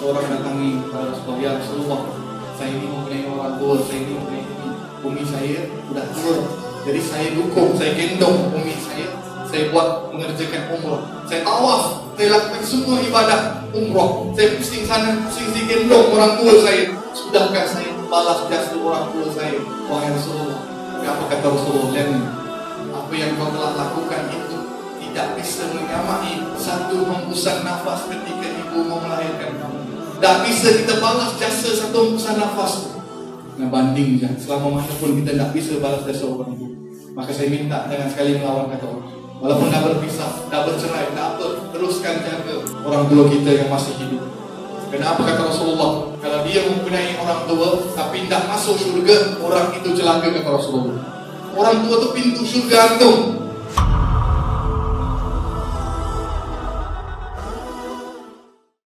seorang datangi kepada Rasulullah ya Rasulullah saya ini mempunyai orang tua saya ini mempunyai umi saya sudah tua. Jadi saya dukung saya gendong umi saya. Saya buat mengerjakan umrah. Saya tawaf saya lakukan semua ibadah umrah. Saya pusing sana pusing sini gendong orang tua saya. Sudahkah saya balas jasa orang tua saya. Wahai Rasulullah apa kata Rasulullah? Ni apa yang kau telah lakukan itu tidak bisa menyamai satu hembusan nafas ketika ibu mau melahirkan kamu. Tak bisa kita balas jasa satu hembusan nafas. Dengan banding je. Selama mana pun kita tak bisa balas jasa orang ibu. Maka saya minta dengan sekali melawan kata orang. Walaupun dah berpisah, dah bercerai, tak apa. Teruskan jaga orang tua kita yang masih hidup. Kenapa kata Rasulullah? Kalau dia mempunyai orang tua tapi tidak masuk syurga, orang itu celaka kata Rasulullah. Orang tua tu pintu syurga antum.